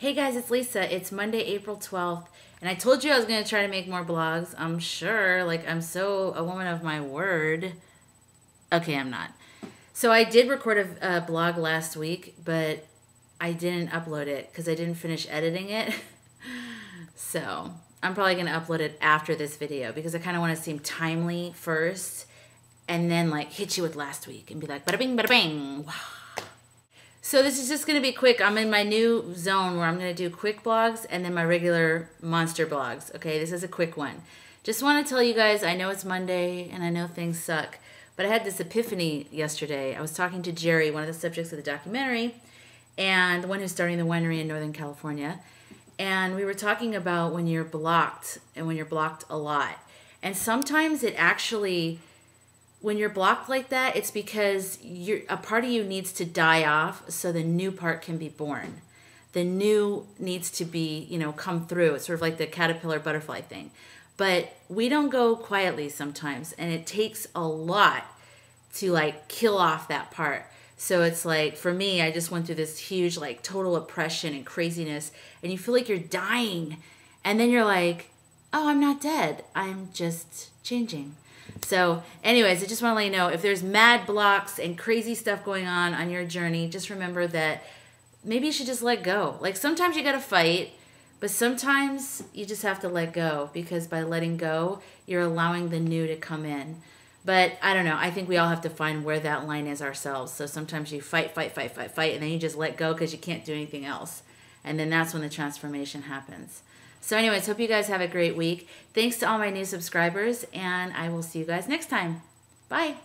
Hey guys, it's Lisa. It's Monday, April 12th, and I told you I was going to try to make more blogs. I'm sure, like, I'm so a woman of my word. Okay, I'm not. So I did record a, a blog last week, but I didn't upload it because I didn't finish editing it. so I'm probably going to upload it after this video because I kind of want to seem timely first and then, like, hit you with last week and be like, bada bing, bada bing. Wow. So this is just going to be quick. I'm in my new zone where I'm going to do quick blogs and then my regular monster blogs. Okay, this is a quick one. Just want to tell you guys, I know it's Monday and I know things suck, but I had this epiphany yesterday. I was talking to Jerry, one of the subjects of the documentary, and the one who's starting the winery in Northern California. And we were talking about when you're blocked and when you're blocked a lot. And sometimes it actually when you're blocked like that, it's because you're, a part of you needs to die off so the new part can be born. The new needs to be, you know, come through. It's sort of like the caterpillar butterfly thing. But we don't go quietly sometimes, and it takes a lot to like kill off that part. So it's like for me, I just went through this huge like total oppression and craziness, and you feel like you're dying, and then you're like, oh, I'm not dead. I'm just changing. So, anyways, I just want to let you know if there's mad blocks and crazy stuff going on on your journey, just remember that maybe you should just let go. Like sometimes you got to fight, but sometimes you just have to let go because by letting go, you're allowing the new to come in. But I don't know. I think we all have to find where that line is ourselves. So sometimes you fight, fight, fight, fight, fight, and then you just let go because you can't do anything else. And then that's when the transformation happens. So, anyways, hope you guys have a great week. Thanks to all my new subscribers, and I will see you guys next time. Bye.